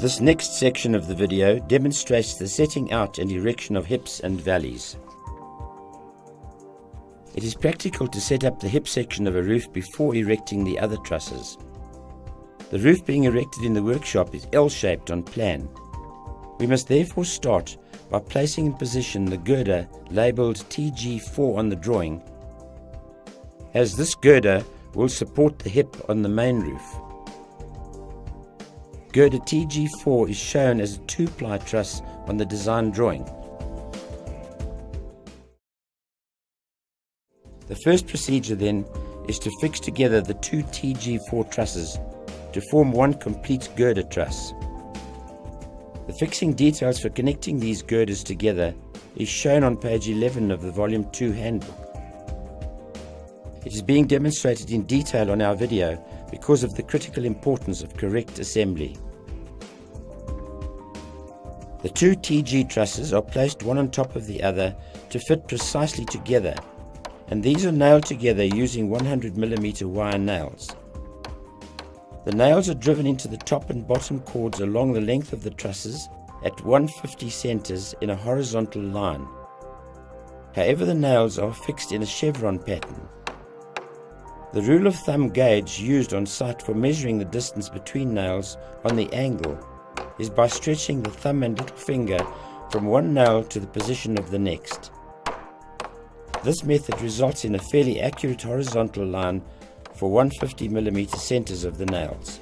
This next section of the video demonstrates the setting out and erection of hips and valleys. It is practical to set up the hip section of a roof before erecting the other trusses. The roof being erected in the workshop is L-shaped on plan. We must therefore start by placing in position the girder labelled TG4 on the drawing, as this girder will support the hip on the main roof. Girder TG4 is shown as a two-ply truss on the design drawing. The first procedure then is to fix together the two TG4 trusses to form one complete girder truss. The fixing details for connecting these girders together is shown on page 11 of the Volume 2 Handbook. It is being demonstrated in detail on our video because of the critical importance of correct assembly. The two TG trusses are placed one on top of the other to fit precisely together and these are nailed together using 100mm wire nails. The nails are driven into the top and bottom chords along the length of the trusses at 150 centers in a horizontal line. However, the nails are fixed in a chevron pattern. The rule of thumb gauge used on site for measuring the distance between nails on the angle is by stretching the thumb and little finger from one nail to the position of the next. This method results in a fairly accurate horizontal line for 150mm centers of the nails.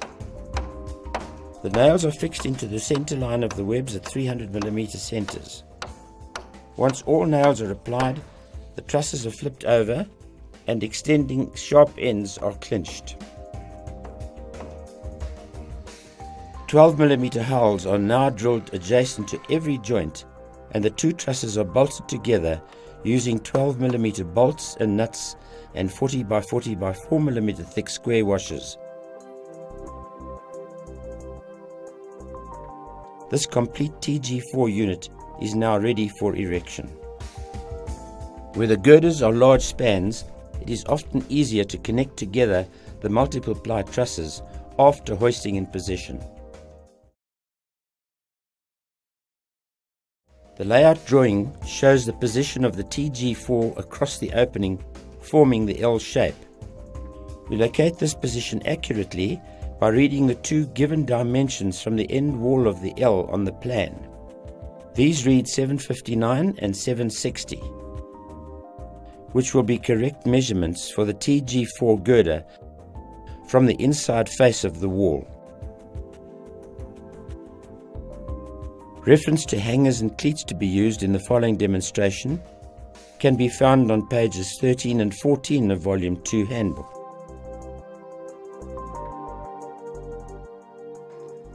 The nails are fixed into the center line of the webs at 300mm centers. Once all nails are applied, the trusses are flipped over and extending sharp ends are clinched. 12mm holes are now drilled adjacent to every joint and the two trusses are bolted together using 12mm bolts and nuts and 40 by 40 by 4 mm thick square washers. This complete TG4 unit is now ready for erection. Where the girders are large spans, it is often easier to connect together the multiple ply trusses after hoisting in position. The layout drawing shows the position of the TG4 across the opening forming the L shape. We locate this position accurately by reading the two given dimensions from the end wall of the L on the plan. These read 759 and 760, which will be correct measurements for the TG4 girder from the inside face of the wall. Reference to hangers and cleats to be used in the following demonstration can be found on pages 13 and 14 of Volume 2 Handbook.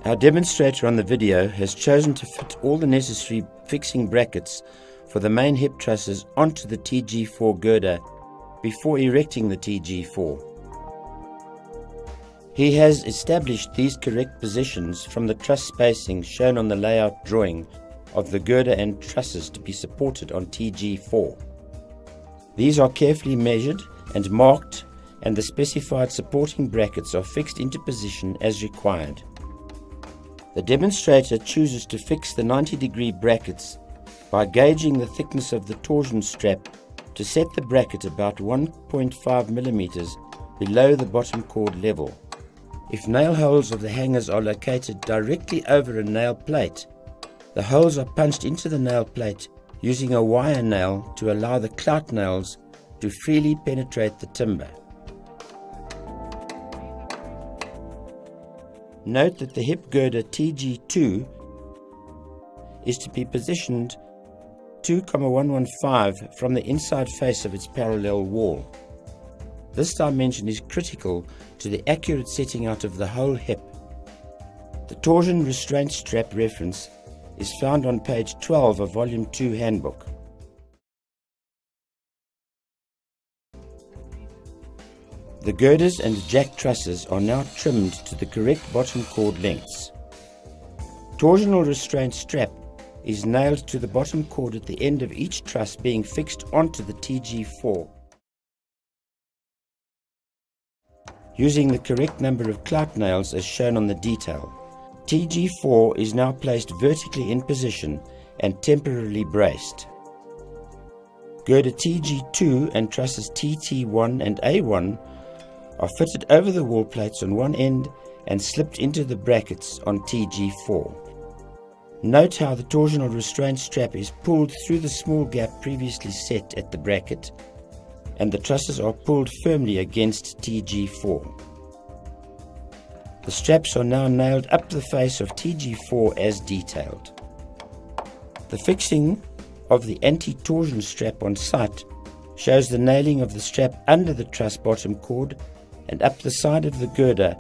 Our demonstrator on the video has chosen to fit all the necessary fixing brackets for the main hip trusses onto the TG4 girder before erecting the TG4. He has established these correct positions from the truss spacing shown on the layout drawing of the girder and trusses to be supported on TG4. These are carefully measured and marked and the specified supporting brackets are fixed into position as required. The demonstrator chooses to fix the 90 degree brackets by gauging the thickness of the torsion strap to set the bracket about 1.5 millimeters below the bottom chord level. If nail holes of the hangers are located directly over a nail plate, the holes are punched into the nail plate using a wire nail to allow the clout nails to freely penetrate the timber. Note that the hip girder TG2 is to be positioned 2,115 from the inside face of its parallel wall. This dimension is critical to the accurate setting out of the whole hip. The torsion restraint strap reference is found on page 12 of Volume 2 Handbook. The girders and jack trusses are now trimmed to the correct bottom chord lengths. Torsional restraint strap is nailed to the bottom chord at the end of each truss being fixed onto the TG4. Using the correct number of clout nails as shown on the detail. TG4 is now placed vertically in position and temporarily braced. Girder TG2 and trusses TT1 and A1 are fitted over the wall plates on one end and slipped into the brackets on TG4. Note how the torsional restraint strap is pulled through the small gap previously set at the bracket and the trusses are pulled firmly against TG4. The straps are now nailed up the face of TG4 as detailed. The fixing of the anti-torsion strap on site shows the nailing of the strap under the truss bottom chord and up the side of the girder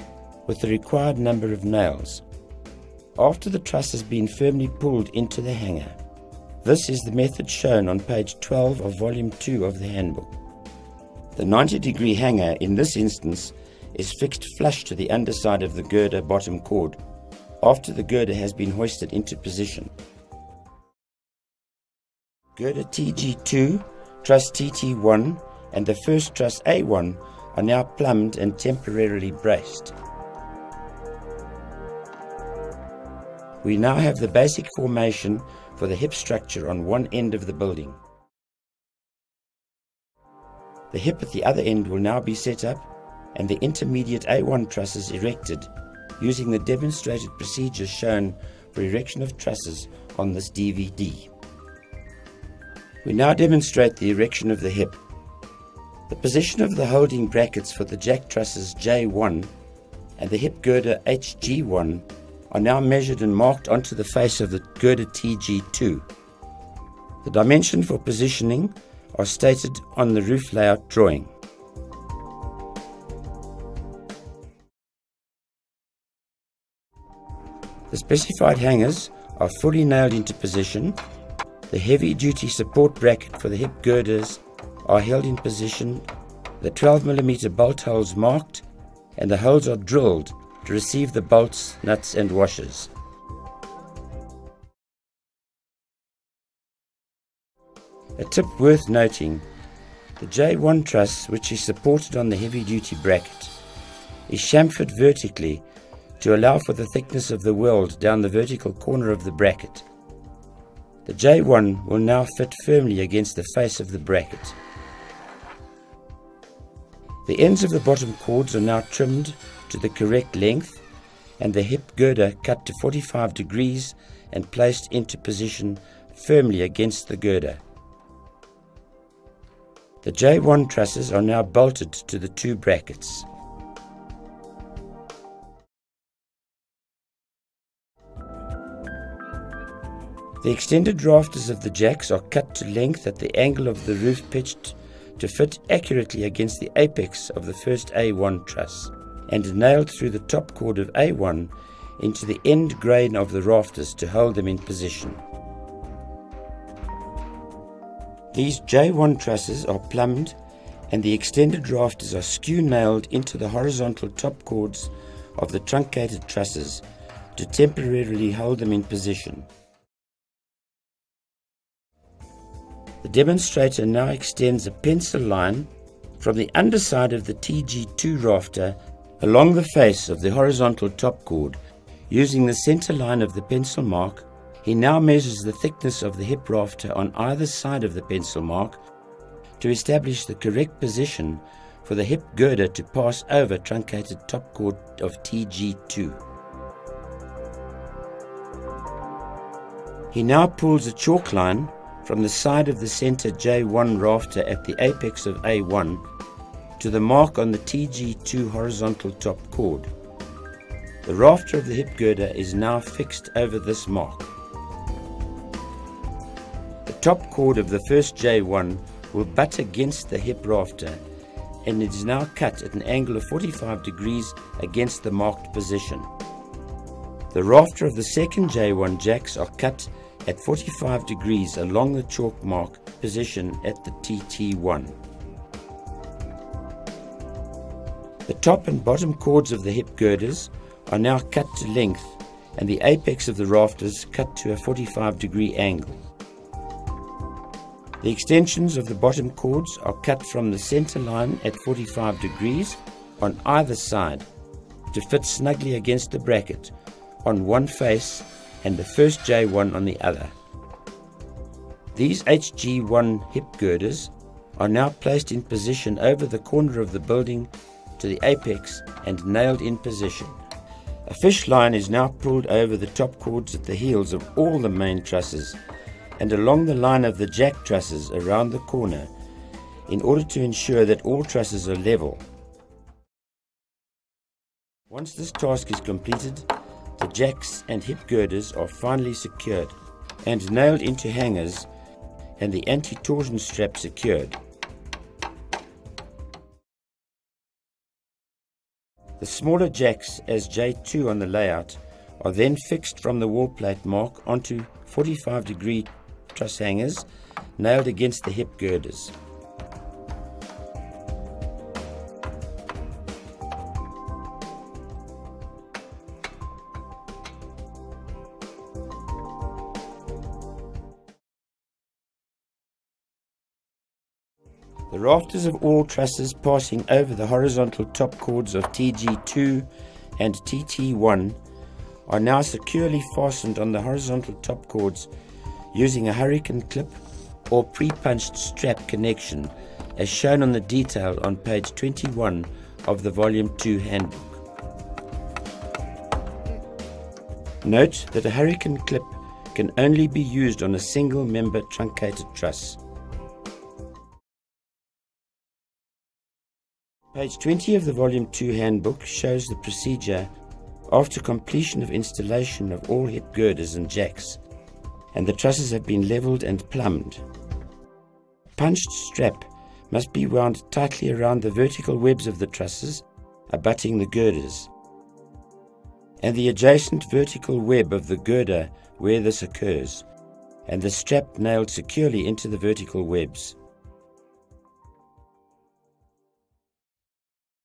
with the required number of nails. After the truss has been firmly pulled into the hanger. This is the method shown on page 12 of volume 2 of the handbook. The 90 degree hanger in this instance is fixed flush to the underside of the girder bottom chord after the girder has been hoisted into position. Girder TG2, truss TT1 and the first truss A1 are now plumbed and temporarily braced. We now have the basic formation for the hip structure on one end of the building. The hip at the other end will now be set up and the intermediate A1 trusses erected using the demonstrated procedures shown for erection of trusses on this DVD. We now demonstrate the erection of the hip. The position of the holding brackets for the jack trusses J1 and the hip girder HG1 are now measured and marked onto the face of the girder TG2. The dimension for positioning are stated on the roof layout drawing. The specified hangers are fully nailed into position the heavy duty support bracket for the hip girders are held in position, the 12mm bolt holes marked, and the holes are drilled to receive the bolts, nuts, and washers. A tip worth noting the J1 truss, which is supported on the heavy duty bracket, is chamfered vertically to allow for the thickness of the weld down the vertical corner of the bracket. The J1 will now fit firmly against the face of the bracket. The ends of the bottom chords are now trimmed to the correct length and the hip girder cut to 45 degrees and placed into position firmly against the girder. The J1 trusses are now bolted to the two brackets. The extended rafters of the jacks are cut to length at the angle of the roof pitched to fit accurately against the apex of the first A1 truss and nailed through the top chord of A1 into the end grain of the rafters to hold them in position. These J1 trusses are plumbed and the extended rafters are skew nailed into the horizontal top chords of the truncated trusses to temporarily hold them in position. The demonstrator now extends a pencil line from the underside of the TG2 rafter along the face of the horizontal top chord. Using the center line of the pencil mark, he now measures the thickness of the hip rafter on either side of the pencil mark to establish the correct position for the hip girder to pass over truncated top chord of TG2. He now pulls a chalk line from the side of the center J1 rafter at the apex of A1 to the mark on the TG2 horizontal top chord. The rafter of the hip girder is now fixed over this mark. The top chord of the first J1 will butt against the hip rafter and it is now cut at an angle of 45 degrees against the marked position. The rafter of the second J1 jacks are cut at 45 degrees along the chalk mark position at the TT1. Top and bottom chords of the hip girders are now cut to length and the apex of the rafters cut to a 45 degree angle. The extensions of the bottom chords are cut from the center line at 45 degrees on either side to fit snugly against the bracket on one face and the first J1 on the other. These HG1 hip girders are now placed in position over the corner of the building to the apex and nailed in position. A fish line is now pulled over the top chords at the heels of all the main trusses and along the line of the jack trusses around the corner in order to ensure that all trusses are level. Once this task is completed, the jacks and hip girders are finally secured and nailed into hangers and the anti-torsion strap secured. The smaller jacks as J2 on the layout are then fixed from the wall plate mark onto 45 degree truss hangers nailed against the hip girders. The rafters of all trusses passing over the horizontal top chords of TG2 and TT1 are now securely fastened on the horizontal top chords using a hurricane clip or pre-punched strap connection as shown on the detail on page 21 of the Volume 2 Handbook. Note that a hurricane clip can only be used on a single member truncated truss. Page 20 of the Volume 2 Handbook shows the procedure after completion of installation of all hip girders and jacks and the trusses have been levelled and plumbed. Punched strap must be wound tightly around the vertical webs of the trusses, abutting the girders, and the adjacent vertical web of the girder where this occurs, and the strap nailed securely into the vertical webs.